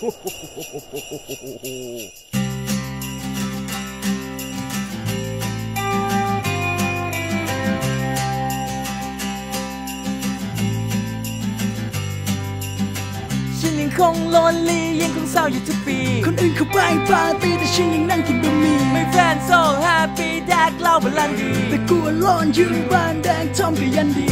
ฉันยังคงโลนลียังคงเศร้าอยู่ทุกปี คนอื่นเขาไปปาร์ตี้แต่ฉันยังนั่งกินบะหมี่ไม่แฟนโซแฮปปี้แดกเหล้าบนลันดีแต่กูว่อนอยู่ในบ้านแดงทอมก็ยันดี